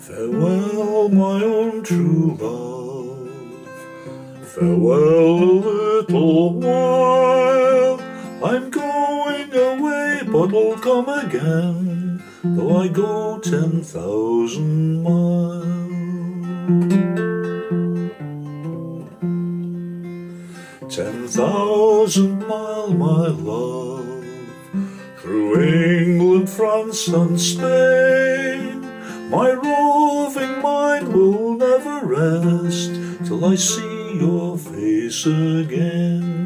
Farewell, my own true love. Farewell a little while. I'm going away, but I'll come again, though I go ten thousand miles. Ten thousand mile, my love, through England, France, and Spain. My roving mind will never rest till I see your face again.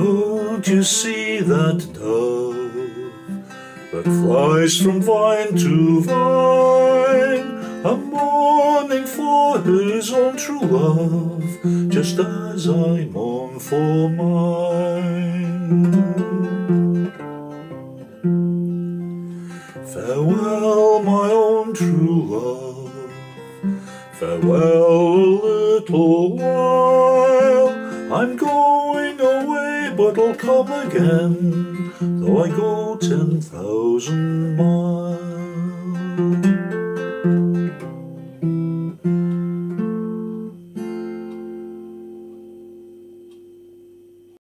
Don't you see that dove that flies from vine to vine, a mourning for his own true love, just as I mourn for mine. Farewell, my own true love. Farewell a little while. I'm going but I'll come again, though I go ten thousand miles.